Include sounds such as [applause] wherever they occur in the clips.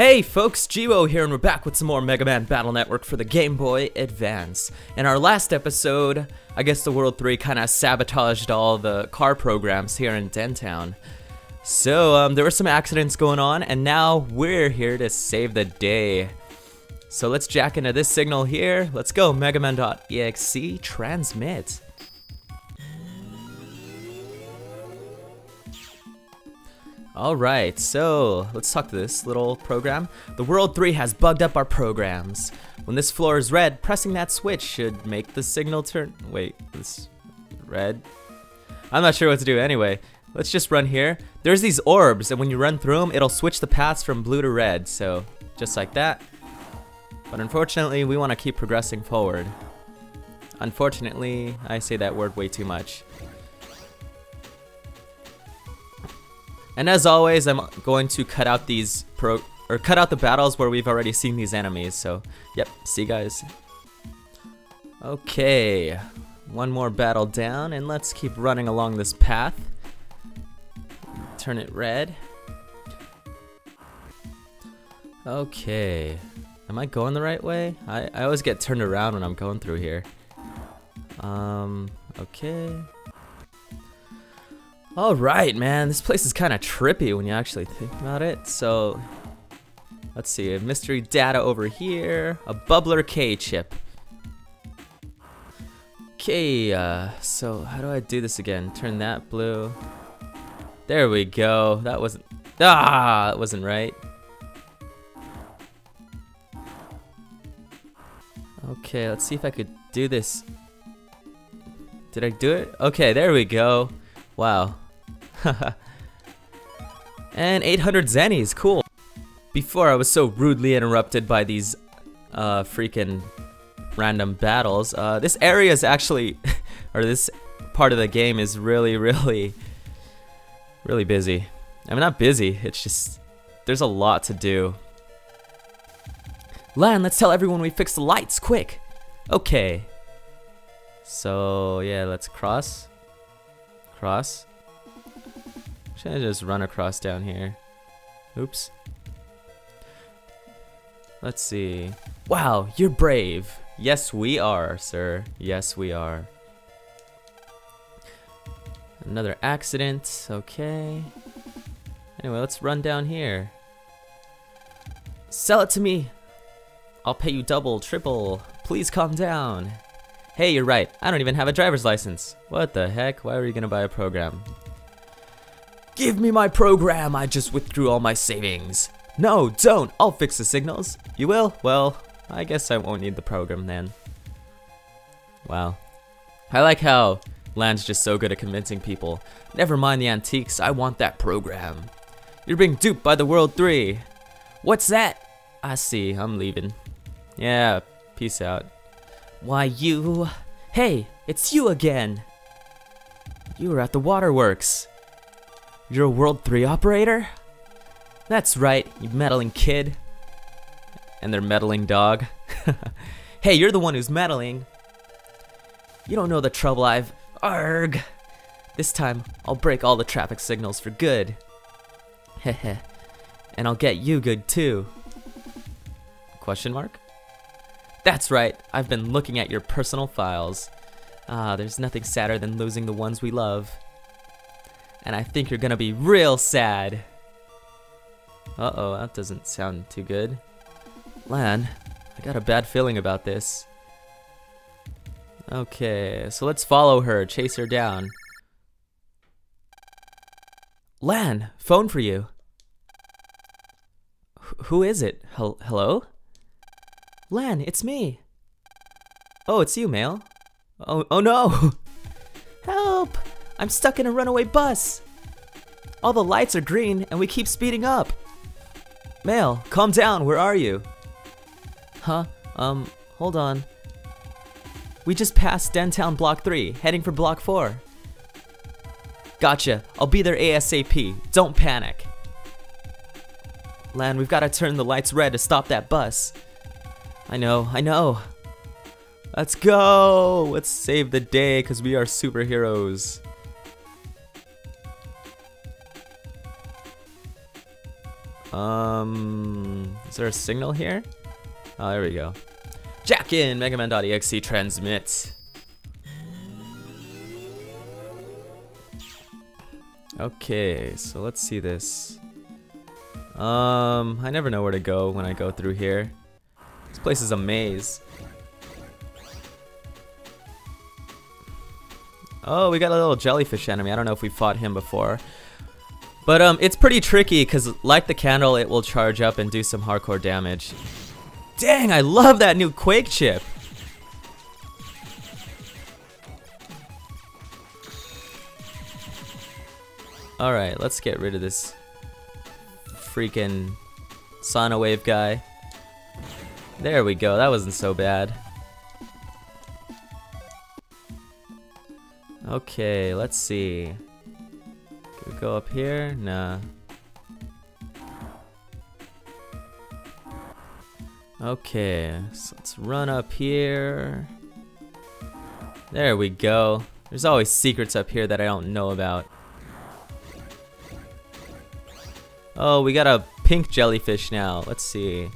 Hey folks, Geewhoa here and we're back with some more Mega Man Battle Network for the Game Boy Advance. In our last episode, I guess the World 3 kinda sabotaged all the car programs here in Dentown. So, um, there were some accidents going on and now we're here to save the day. So let's jack into this signal here. Let's go, megaman.exe, transmit. Alright, so let's talk to this little program. The World 3 has bugged up our programs. When this floor is red, pressing that switch should make the signal turn. Wait, this red? I'm not sure what to do anyway. Let's just run here. There's these orbs, and when you run through them, it'll switch the paths from blue to red. So, just like that. But unfortunately, we want to keep progressing forward. Unfortunately, I say that word way too much. And as always, I'm going to cut out these pro or cut out the battles where we've already seen these enemies. So, yep, see you guys. Okay, one more battle down, and let's keep running along this path. Turn it red. Okay, am I going the right way? I, I always get turned around when I'm going through here. Um, okay. Alright, man, this place is kind of trippy when you actually think about it. So, let's see, mystery data over here, a bubbler K chip. Okay, uh, so how do I do this again? Turn that blue. There we go. That wasn't, ah, that wasn't right. Okay, let's see if I could do this. Did I do it? Okay, there we go. Wow. [laughs] and 800 zennies, cool. Before I was so rudely interrupted by these uh, freaking random battles, uh, this area is actually, [laughs] or this part of the game is really, really, really busy. I mean, not busy, it's just, there's a lot to do. Lan, let's tell everyone we fixed the lights, quick! Okay. So, yeah, let's cross. Cross. Should I just run across down here? Oops. Let's see. Wow, you're brave. Yes, we are, sir. Yes, we are. Another accident. Okay. Anyway, let's run down here. Sell it to me. I'll pay you double, triple. Please calm down. Hey, you're right. I don't even have a driver's license. What the heck? Why are you gonna buy a program? Give me my program, I just withdrew all my savings. No, don't, I'll fix the signals. You will? Well, I guess I won't need the program then. Wow. I like how Lan's just so good at convincing people. Never mind the antiques, I want that program. You're being duped by the World 3. What's that? I see, I'm leaving. Yeah, peace out. Why you... Hey, it's you again! You were at the waterworks. You're a World 3 operator? That's right, you meddling kid. And their meddling dog. [laughs] hey, you're the one who's meddling. You don't know the trouble I've... Arg! This time, I'll break all the traffic signals for good. Heh [laughs] and I'll get you good too. Question mark? That's right, I've been looking at your personal files. Ah, there's nothing sadder than losing the ones we love and I think you're gonna be real sad. Uh-oh, that doesn't sound too good. Lan, I got a bad feeling about this. Okay, so let's follow her, chase her down. Lan, phone for you. Who is it? Hel hello? Lan, it's me. Oh, it's you, Mayl. Oh, oh no! [laughs] Help! I'm stuck in a runaway bus. All the lights are green and we keep speeding up. Mayl, calm down, where are you? Huh? Um, hold on. We just passed Dentown Block 3, heading for Block 4. Gotcha, I'll be there ASAP, don't panic. Lan, we've gotta turn the lights red to stop that bus. I know, I know. Let's go! Let's save the day, because we are superheroes. Um, is there a signal here? Oh, there we go. Jack in Megaman.exe transmit. Okay, so let's see this. Um, I never know where to go when I go through here. This place is a maze. Oh, we got a little jellyfish enemy. I don't know if we fought him before. But um, it's pretty tricky because like the candle, it will charge up and do some hardcore damage. Dang, I love that new Quake chip. Alright, let's get rid of this freaking sauna Sonowave guy. There we go, that wasn't so bad. Okay, let's see. Go up here? Nah. Okay, so let's run up here. There we go. There's always secrets up here that I don't know about. Oh, we got a pink jellyfish now. Let's see.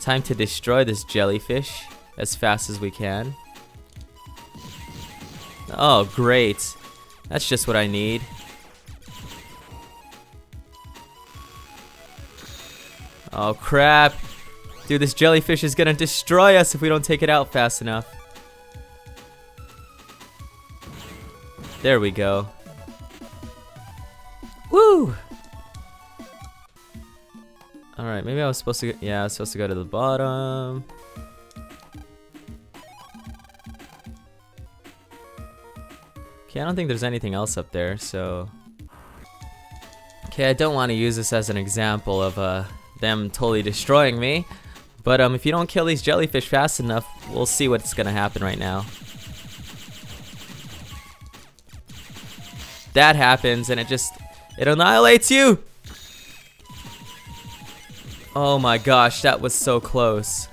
Time to destroy this jellyfish as fast as we can. Oh, great. That's just what I need. Oh, crap. Dude, this jellyfish is gonna destroy us if we don't take it out fast enough. There we go. Woo! Alright, maybe I was supposed to go, yeah, I was supposed to go to the bottom. Okay, I don't think there's anything else up there, so... Okay, I don't want to use this as an example of uh, them totally destroying me. But um, if you don't kill these jellyfish fast enough, we'll see what's gonna happen right now. That happens, and it just... It annihilates you! Oh my gosh, that was so close.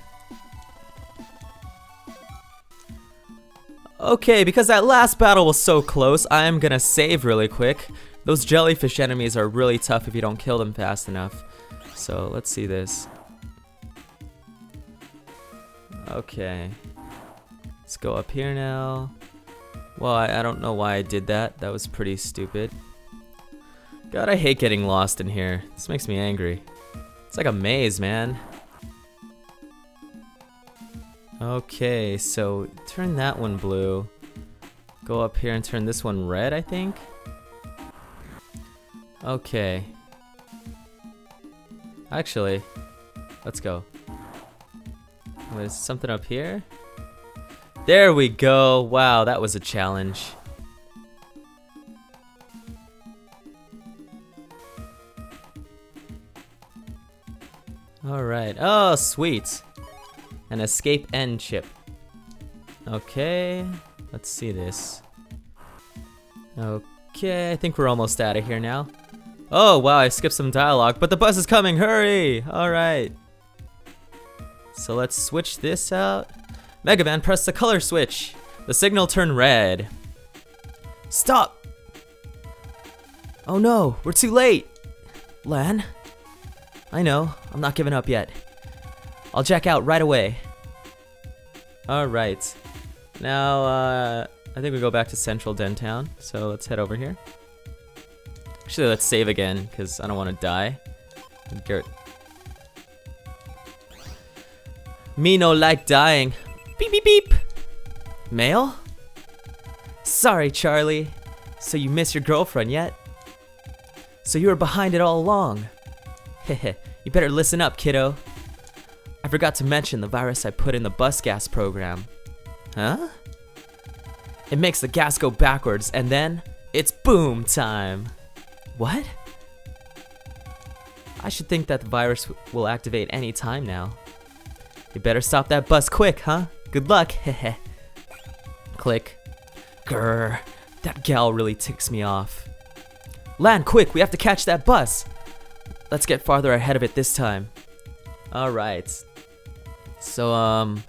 Okay, because that last battle was so close, I am gonna save really quick. Those jellyfish enemies are really tough if you don't kill them fast enough. So, let's see this. Okay. Let's go up here now. Well, I, I don't know why I did that. That was pretty stupid. God, I hate getting lost in here. This makes me angry. It's like a maze, man. Okay, so turn that one blue. Go up here and turn this one red, I think? Okay. Actually, let's go. There's something up here? There we go. Wow, that was a challenge. Alright. Oh, sweet. An escape end chip. Okay. Let's see this. Okay, I think we're almost out of here now. Oh, wow, I skipped some dialogue, but the bus is coming, hurry! Alright. So let's switch this out. Mega Man, press the color switch. The signal turned red. Stop! Oh no, we're too late! Lan? I know, I'm not giving up yet. I'll check out right away. Alright. Now, uh, I think we go back to Central Dentown, so let's head over here. Actually, let's save again, because I don't want to die. Garrett. Me no like dying. Beep beep beep! Mayl? Sorry, Charlie. So you miss your girlfriend yet? So you were behind it all along. Heh [laughs] you better listen up, kiddo. I forgot to mention the virus I put in the bus gas program. Huh? It makes the gas go backwards and then it's boom time. What? I should think that the virus will activate any time now. You better stop that bus quick, huh? Good luck, [laughs] heh Click. Grr, that gal really ticks me off. Lan quick, we have to catch that bus. Let's get farther ahead of it this time. Alright. So, um,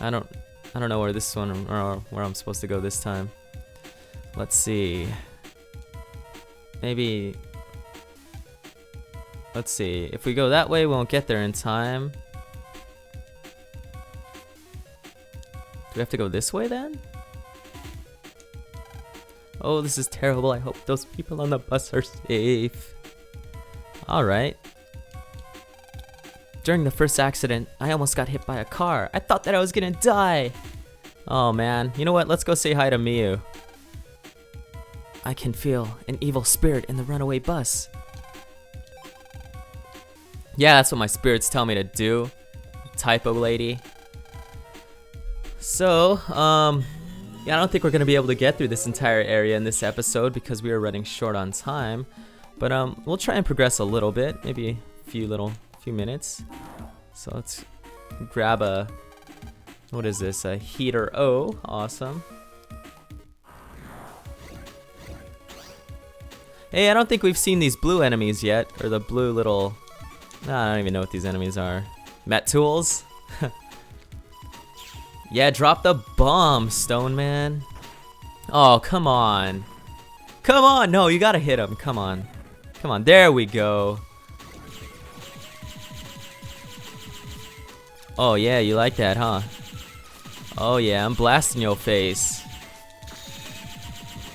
I don't, I don't know where this one, or where I'm supposed to go this time. Let's see. Maybe, let's see. If we go that way, we won't get there in time. Do we have to go this way then? Oh, this is terrible. I hope those people on the bus are safe. Alright. During the first accident, I almost got hit by a car. I thought that I was gonna die. Oh man, you know what? Let's go say hi to Miyu. I can feel an evil spirit in the runaway bus. Yeah, that's what my spirits tell me to do. Typo lady. So, um, yeah, I don't think we're gonna be able to get through this entire area in this episode because we are running short on time. But um, we'll try and progress a little bit, maybe a few little, few minutes. So let's grab a, what is this? A heater O, awesome. Hey, I don't think we've seen these blue enemies yet, or the blue little... Nah, I don't even know what these enemies are. Met tools? [laughs] yeah, drop the bomb, Stone Man. Oh, come on. Come on! No, you gotta hit him. Come on. Come on, there we go. Oh yeah, you like that, huh? Oh yeah, I'm blasting your face.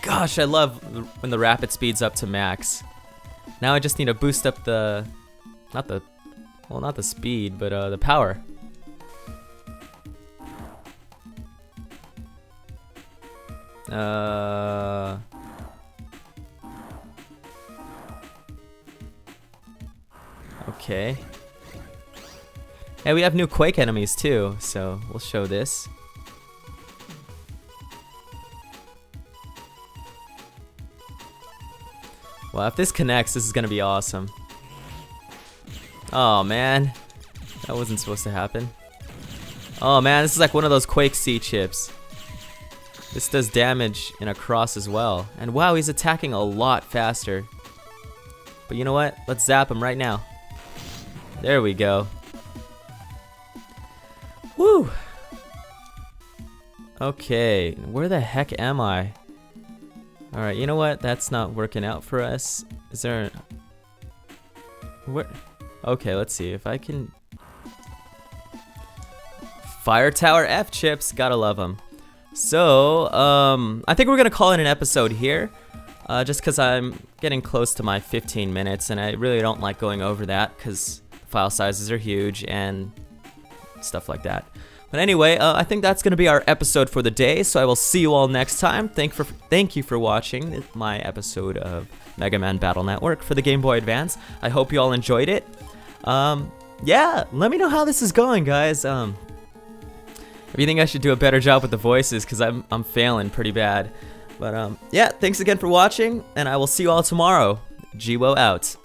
Gosh, I love when the rapid speeds up to max. Now I just need to boost up the, not the, well not the speed, but uh, the power. Uh... Okay. And we have new Quake enemies too, so we'll show this. Well, if this connects, this is gonna be awesome. Oh man, that wasn't supposed to happen. Oh man, this is like one of those Quake C chips. This does damage in a cross as well. And wow, he's attacking a lot faster. But you know what? Let's zap him right now. There we go. Woo! Okay, where the heck am I? Alright, you know what? That's not working out for us. Is there... Where... Okay, let's see if I can... Fire Tower F chips, gotta love them. So, um, I think we're gonna call it an episode here. Uh, just because I'm getting close to my 15 minutes and I really don't like going over that because file sizes are huge and stuff like that. But anyway, uh, I think that's going to be our episode for the day, so I will see you all next time. Thank for thank you for watching my episode of Mega Man Battle Network for the Game Boy Advance. I hope you all enjoyed it. Um, yeah, let me know how this is going, guys. Um, if you think I should do a better job with the voices, because I'm, I'm failing pretty bad. But um, yeah, thanks again for watching, and I will see you all tomorrow. Geewhoa out.